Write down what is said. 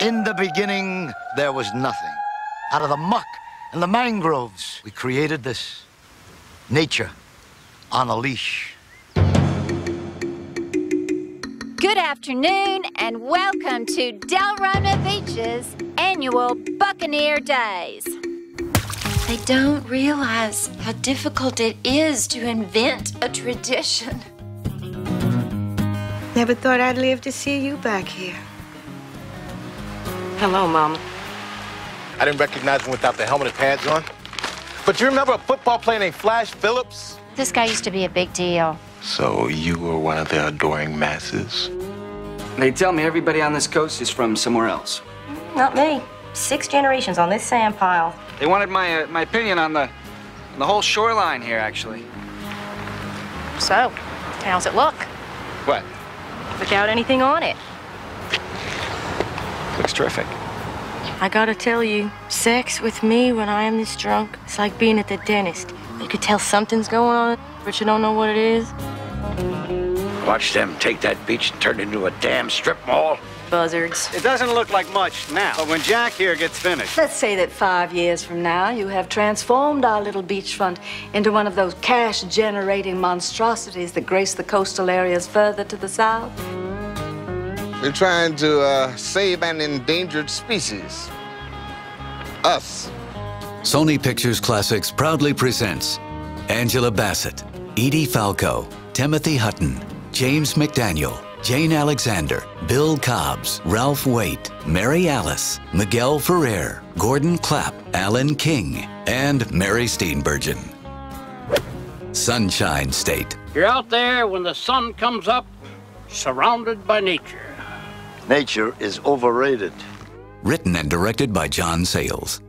In the beginning, there was nothing. Out of the muck and the mangroves, we created this. Nature on a leash. Good afternoon and welcome to Delrona Beach's annual Buccaneer Days. They don't realize how difficult it is to invent a tradition. Never thought I'd live to see you back here. Hello, Mama. I didn't recognize him without the helmet and pads on. But do you remember a football player named Flash Phillips? This guy used to be a big deal. So you were one of the adoring masses? They tell me everybody on this coast is from somewhere else. Not me. Six generations on this sand pile. They wanted my uh, my opinion on the on the whole shoreline here, actually. So, how's it look? What? Without anything on it. Looks terrific. I gotta tell you, sex with me when I am this drunk, it's like being at the dentist. You could tell something's going on, but you don't know what it is. Watch them take that beach and turn it into a damn strip mall. Buzzards. It doesn't look like much now, but when Jack here gets finished. Let's say that five years from now, you have transformed our little beachfront into one of those cash generating monstrosities that grace the coastal areas further to the south. We're trying to uh, save an endangered species. Us. Sony Pictures Classics proudly presents Angela Bassett, Edie Falco, Timothy Hutton, James McDaniel, Jane Alexander, Bill Cobbs, Ralph Waite, Mary Alice, Miguel Ferrer, Gordon Clapp, Alan King, and Mary Steenburgen. Sunshine State. You're out there when the sun comes up, surrounded by nature. Nature is overrated. Written and directed by John Sayles.